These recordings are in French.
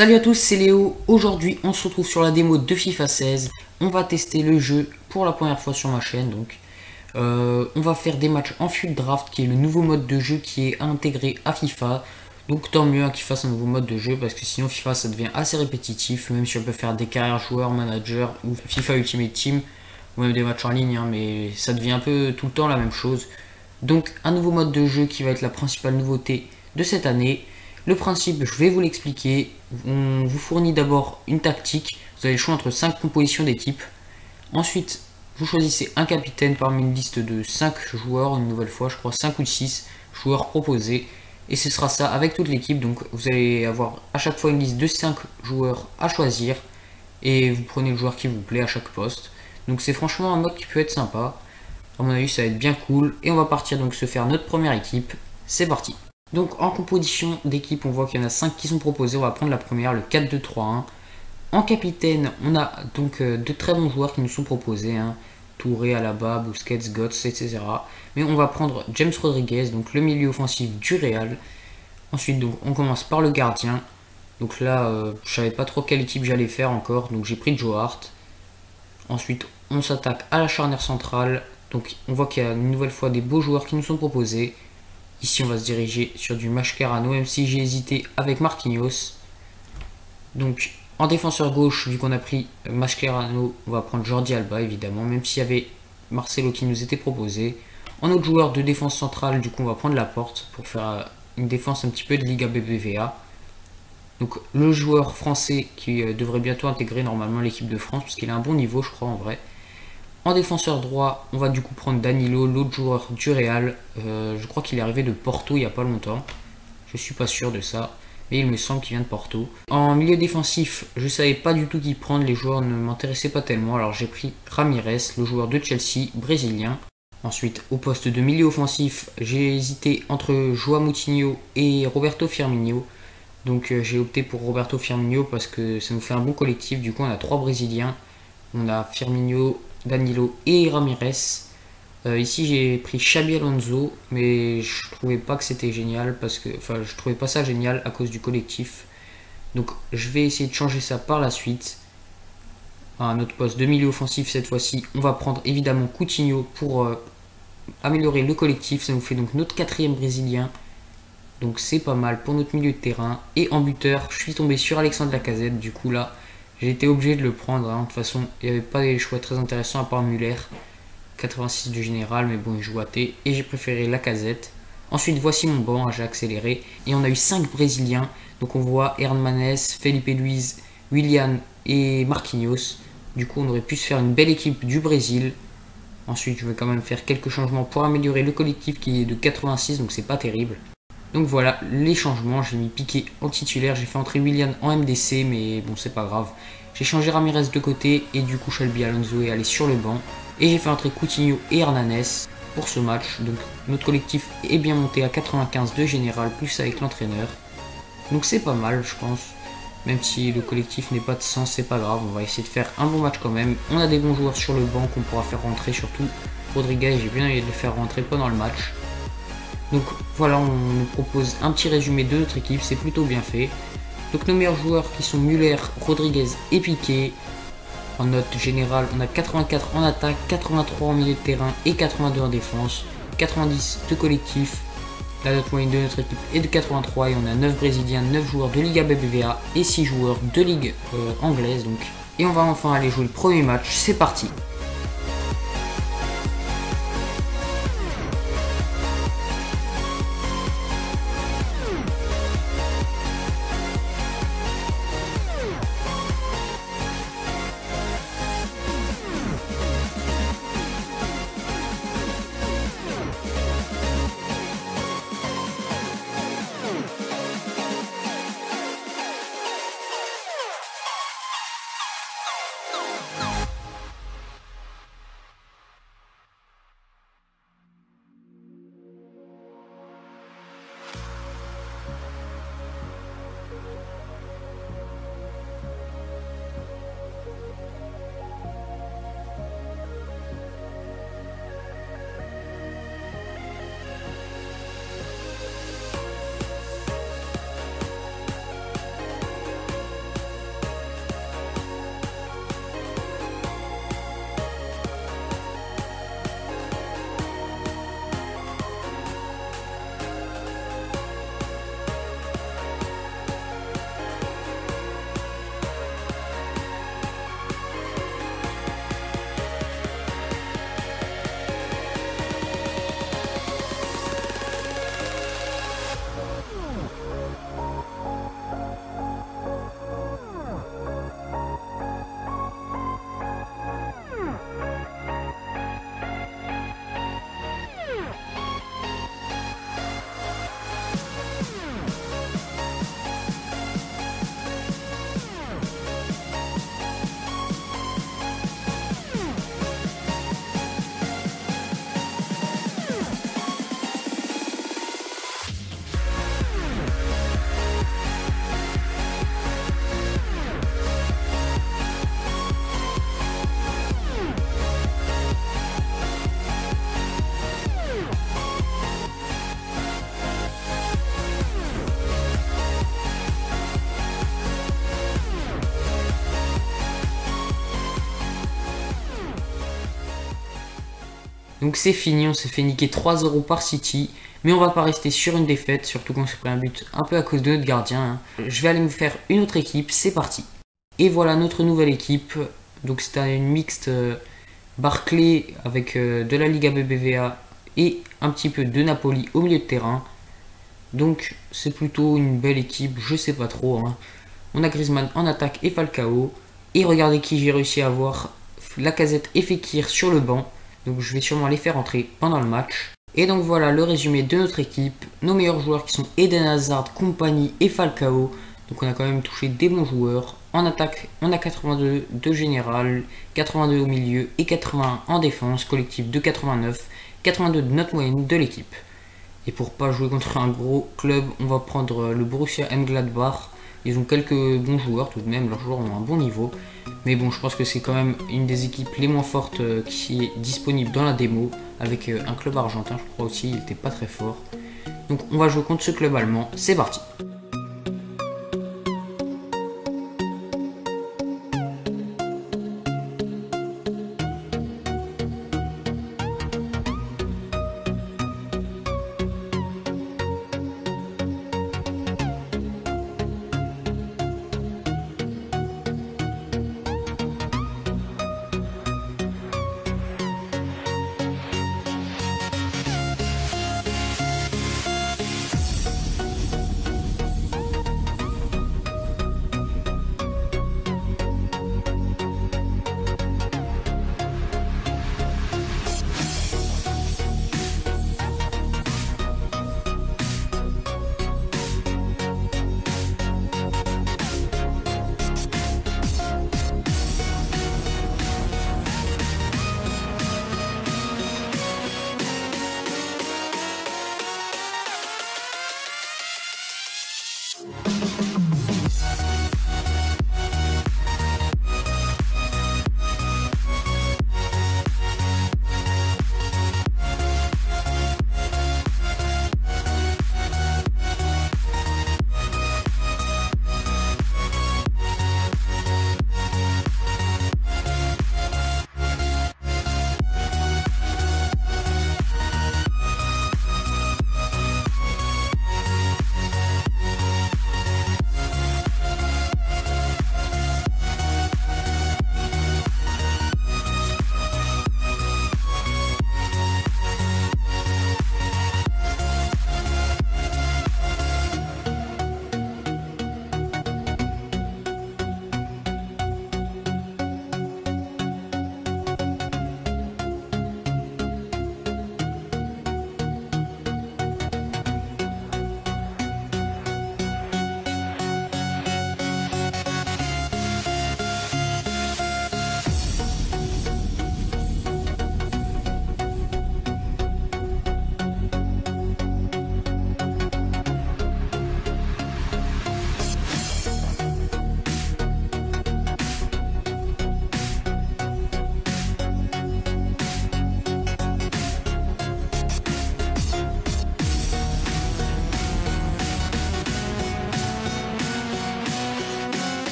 Salut à tous, c'est Léo. Aujourd'hui, on se retrouve sur la démo de FIFA 16. On va tester le jeu pour la première fois sur ma chaîne. Donc, euh, on va faire des matchs en full draft, qui est le nouveau mode de jeu qui est intégré à FIFA. Donc, tant mieux qu'il fasse un nouveau mode de jeu, parce que sinon FIFA ça devient assez répétitif. Même si on peut faire des carrières joueurs, manager ou FIFA Ultimate Team, ou même des matchs en ligne, hein, mais ça devient un peu tout le temps la même chose. Donc, un nouveau mode de jeu qui va être la principale nouveauté de cette année. Le principe, je vais vous l'expliquer. On vous fournit d'abord une tactique. Vous avez le choix entre 5 compositions d'équipe. Ensuite, vous choisissez un capitaine parmi une liste de 5 joueurs, une nouvelle fois, je crois 5 ou 6 joueurs proposés. Et ce sera ça avec toute l'équipe. Donc vous allez avoir à chaque fois une liste de 5 joueurs à choisir. Et vous prenez le joueur qui vous plaît à chaque poste. Donc c'est franchement un mode qui peut être sympa. À mon avis, ça va être bien cool. Et on va partir donc se faire notre première équipe. C'est parti. Donc en composition d'équipe, on voit qu'il y en a 5 qui sont proposés. On va prendre la première, le 4-2-3-1. En capitaine, on a donc euh, de très bons joueurs qui nous sont proposés. Hein. Touré, Alaba, Busquets, Gotts, etc. Mais on va prendre James Rodriguez, donc le milieu offensif du Real. Ensuite, on commence par le gardien. Donc là, euh, je savais pas trop quelle équipe j'allais faire encore, donc j'ai pris Joe Hart. Ensuite, on s'attaque à la charnière centrale. Donc on voit qu'il y a une nouvelle fois des beaux joueurs qui nous sont proposés. Ici, on va se diriger sur du Mascherano, même si j'ai hésité avec Marquinhos. Donc, en défenseur gauche, vu qu'on a pris Mascherano, on va prendre Jordi Alba, évidemment, même s'il y avait Marcelo qui nous était proposé. En autre joueur de défense centrale, du coup, on va prendre la porte pour faire une défense un petit peu de Liga BBVA. Donc, le joueur français qui euh, devrait bientôt intégrer normalement l'équipe de France, parce qu'il a un bon niveau, je crois, en vrai. En défenseur droit, on va du coup prendre Danilo, l'autre joueur du Real. Euh, je crois qu'il est arrivé de Porto il n'y a pas longtemps. Je suis pas sûr de ça, mais il me semble qu'il vient de Porto. En milieu défensif, je savais pas du tout qui prendre, les joueurs ne m'intéressaient pas tellement, alors j'ai pris Ramirez, le joueur de Chelsea, brésilien. Ensuite, au poste de milieu offensif, j'ai hésité entre Joao Moutinho et Roberto Firmino. Donc euh, j'ai opté pour Roberto Firmino parce que ça nous fait un bon collectif. Du coup, on a trois Brésiliens. On a Firmino, Danilo et Ramirez. Euh, ici j'ai pris Xabi Alonso, mais je trouvais pas que c'était génial parce que, enfin, je trouvais pas ça génial à cause du collectif. Donc je vais essayer de changer ça par la suite. Un autre poste de milieu offensif cette fois-ci. On va prendre évidemment Coutinho pour euh, améliorer le collectif. Ça nous fait donc notre quatrième brésilien. Donc c'est pas mal pour notre milieu de terrain. Et en buteur, je suis tombé sur Alexandre Lacazette. Du coup là, j'ai été obligé de le prendre. Hein. De toute façon, il n'y avait pas des choix très intéressants à part Muller. 86 du général, mais bon, il joue à T. Et j'ai préféré la casette. Ensuite, voici mon banc, j'ai accéléré. Et on a eu 5 Brésiliens. Donc on voit Hermanes, Felipe Luiz, William et Marquinhos. Du coup, on aurait pu se faire une belle équipe du Brésil. Ensuite, je vais quand même faire quelques changements pour améliorer le collectif qui est de 86, donc c'est pas terrible. Donc voilà les changements, j'ai mis Piqué en titulaire, j'ai fait entrer William en MDC, mais bon c'est pas grave. J'ai changé Ramirez de côté et du coup Shelby Alonso est allé sur le banc. Et j'ai fait entrer Coutinho et Hernanes pour ce match. Donc notre collectif est bien monté à 95 de général plus avec l'entraîneur. Donc c'est pas mal je pense. Même si le collectif n'est pas de sens, c'est pas grave, on va essayer de faire un bon match quand même. On a des bons joueurs sur le banc qu'on pourra faire rentrer, surtout Rodriguez, j'ai bien envie de le faire rentrer pendant le match. Donc voilà, on nous propose un petit résumé de notre équipe, c'est plutôt bien fait. Donc nos meilleurs joueurs qui sont Muller, Rodriguez et Piqué. En note générale, on a 84 en attaque, 83 en milieu de terrain et 82 en défense. 90 de collectif. La note moyenne de notre équipe est de 83 et on a 9 Brésiliens, 9 joueurs de Liga BBVA et 6 joueurs de Ligue euh, anglaise. Donc. Et on va enfin aller jouer le premier match, c'est parti Donc c'est fini, on s'est fait niquer 3-0 par City. Mais on va pas rester sur une défaite, surtout qu'on s'est pris un but un peu à cause de notre gardien. Je vais aller me faire une autre équipe, c'est parti. Et voilà notre nouvelle équipe. Donc c'était une mixte euh, Barclay avec euh, de la Liga BBVA et un petit peu de Napoli au milieu de terrain. Donc c'est plutôt une belle équipe, je sais pas trop. Hein. On a Griezmann en attaque et Falcao. Et regardez qui j'ai réussi à avoir. La casette et Fekir sur le banc. Donc je vais sûrement les faire entrer pendant le match. Et donc voilà le résumé de notre équipe. Nos meilleurs joueurs qui sont Eden Hazard, Compagnie et Falcao. Donc on a quand même touché des bons joueurs. En attaque, on a 82 de général, 82 au milieu et 81 en défense, collectif de 89, 82 de notre moyenne de l'équipe. Et pour pas jouer contre un gros club, on va prendre le Borussia Mönchengladbach. Ils ont quelques bons joueurs tout de même, leurs joueurs ont un bon niveau. Mais bon, je pense que c'est quand même une des équipes les moins fortes euh, qui est disponible dans la démo. Avec euh, un club argentin, je crois aussi, il n'était pas très fort. Donc on va jouer contre ce club allemand, c'est parti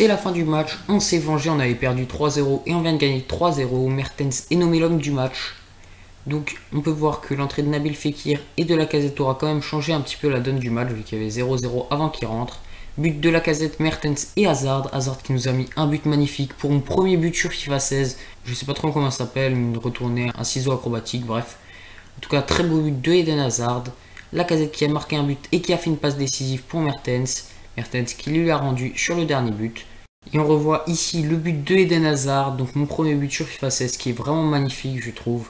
C'est la fin du match, on s'est vengé, on avait perdu 3-0 et on vient de gagner 3-0. Mertens est nommé l'homme du match. Donc on peut voir que l'entrée de Nabil Fekir et de la casette aura quand même changé un petit peu la donne du match vu qu'il y avait 0-0 avant qu'il rentre. But de la casette Mertens et Hazard. Hazard qui nous a mis un but magnifique pour mon premier but sur FIFA 16. Je sais pas trop comment ça s'appelle, une retournée, un ciseau acrobatique, bref. En tout cas, très beau but de Eden Hazard. La casette qui a marqué un but et qui a fait une passe décisive pour Mertens. Mertens qui lui a rendu sur le dernier but. Et on revoit ici le but de Eden Hazard, donc mon premier but sur FIFA 16 qui est vraiment magnifique je trouve.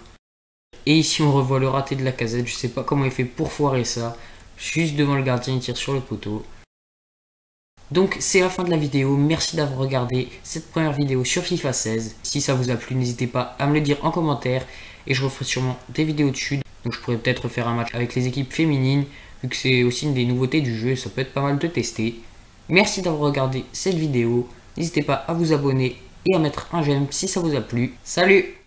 Et ici on revoit le raté de la casette, je sais pas comment il fait pour foirer ça. Juste devant le gardien, il tire sur le poteau. Donc c'est la fin de la vidéo, merci d'avoir regardé cette première vidéo sur FIFA 16. Si ça vous a plu, n'hésitez pas à me le dire en commentaire et je referai sûrement des vidéos dessus. Donc je pourrais peut-être faire un match avec les équipes féminines, vu que c'est aussi une des nouveautés du jeu, ça peut être pas mal de tester. Merci d'avoir regardé cette vidéo, n'hésitez pas à vous abonner et à mettre un j'aime si ça vous a plu. Salut